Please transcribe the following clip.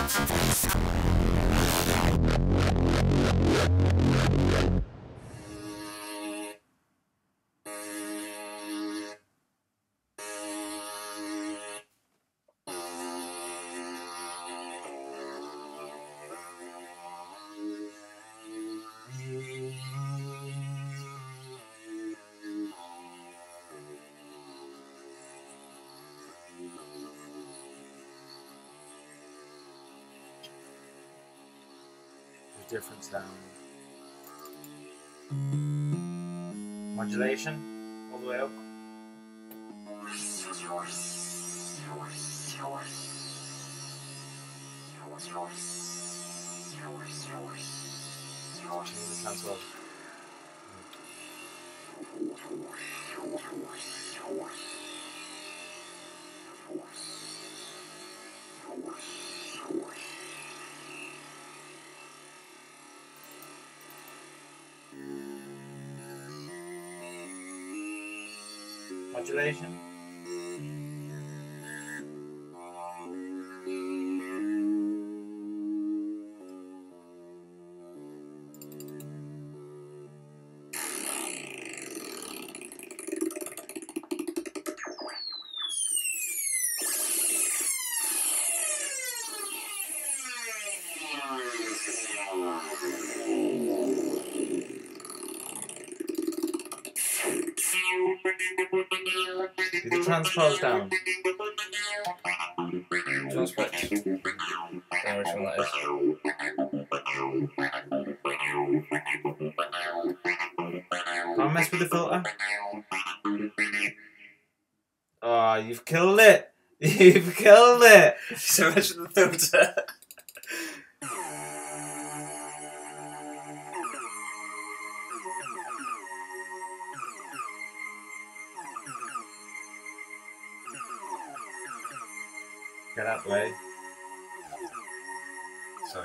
Thank you. Different sound. Modulation all the way up. Change the transfer. Modulation. Do the transpose down. Transport. Don't which one that is. Don't mess with the filter. Oh, you've killed it! You've killed it! So much of the filter. get that way. So